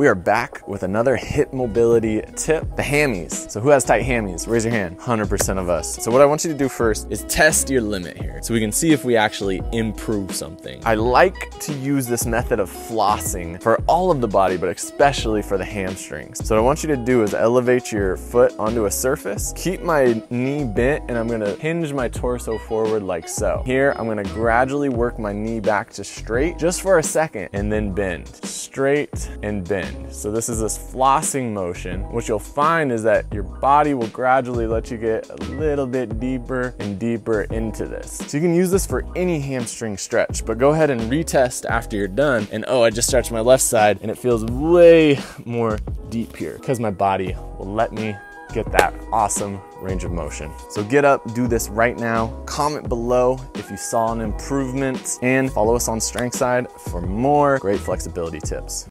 We are back with another hip mobility tip, the hammies. So who has tight hammies? Raise your hand, 100% of us. So what I want you to do first is test your limit here so we can see if we actually improve something. I like to use this method of flossing for all of the body, but especially for the hamstrings. So what I want you to do is elevate your foot onto a surface, keep my knee bent, and I'm gonna hinge my torso forward like so. Here, I'm gonna gradually work my knee back to straight just for a second and then bend. Straight and bend. So this is this flossing motion. What you'll find is that your body will gradually let you get a little bit deeper and deeper into this. So you can use this for any hamstring stretch, but go ahead and retest after you're done. And oh, I just stretched my left side and it feels way more deep here because my body will let me get that awesome range of motion. So get up, do this right now. Comment below if you saw an improvement and follow us on Strength Side for more great flexibility tips.